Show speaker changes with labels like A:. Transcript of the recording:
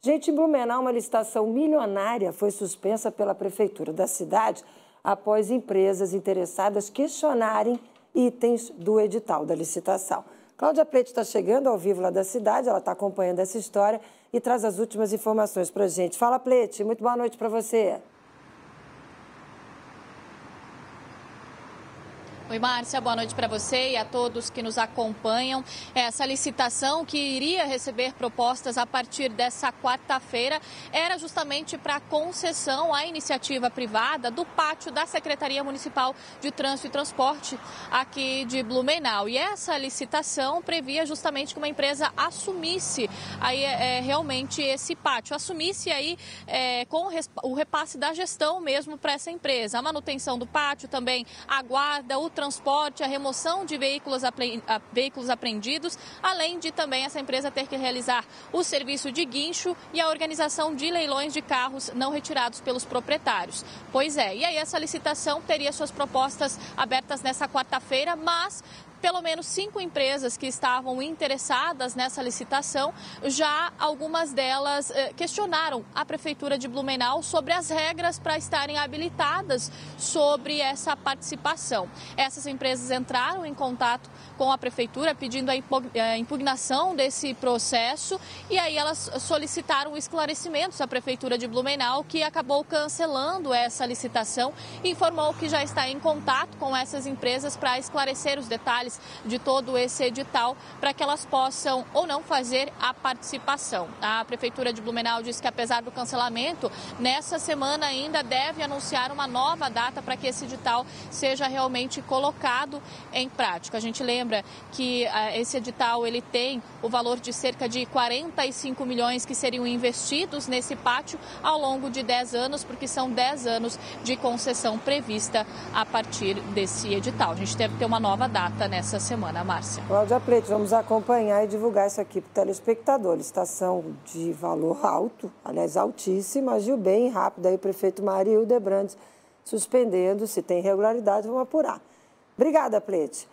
A: Gente, em Blumenau, uma licitação milionária foi suspensa pela prefeitura da cidade após empresas interessadas questionarem itens do edital da licitação. Cláudia Pleite está chegando ao vivo lá da cidade, ela está acompanhando essa história e traz as últimas informações para a gente. Fala, Pleite, muito boa noite para você.
B: Oi, Márcia, boa noite para você e a todos que nos acompanham. Essa licitação que iria receber propostas a partir dessa quarta-feira era justamente para concessão à iniciativa privada do pátio da Secretaria Municipal de Trânsito e Transporte aqui de Blumenau. E essa licitação previa justamente que uma empresa assumisse aí é, realmente esse pátio, assumisse aí é, com o repasse da gestão mesmo para essa empresa, a manutenção do pátio, também a guarda, o transporte, a remoção de veículos, apre... veículos apreendidos, além de também essa empresa ter que realizar o serviço de guincho e a organização de leilões de carros não retirados pelos proprietários. Pois é, e aí essa licitação teria suas propostas abertas nessa quarta-feira, mas pelo menos cinco empresas que estavam interessadas nessa licitação, já algumas delas eh, questionaram a Prefeitura de Blumenau sobre as regras para estarem habilitadas sobre essa participação. Essas empresas entraram em contato com a Prefeitura pedindo a impugnação desse processo e aí elas solicitaram esclarecimentos à Prefeitura de Blumenau, que acabou cancelando essa licitação e informou que já está em contato com essas empresas para esclarecer os detalhes detalhes de todo esse edital para que elas possam ou não fazer a participação. A Prefeitura de Blumenau disse que, apesar do cancelamento, nessa semana ainda deve anunciar uma nova data para que esse edital seja realmente colocado em prática. A gente lembra que uh, esse edital ele tem o valor de cerca de 45 milhões que seriam investidos nesse pátio ao longo de 10 anos, porque são 10 anos de concessão prevista a partir desse edital. A gente deve ter uma nova data, né? Nessa semana, Márcia.
A: Cláudia Pleite, vamos acompanhar e divulgar isso aqui para o telespectador. Licitação de valor alto, aliás, altíssima, agiu bem rápido aí o prefeito Mario Debrandes suspendendo, se tem irregularidade, vamos apurar. Obrigada, Pleite.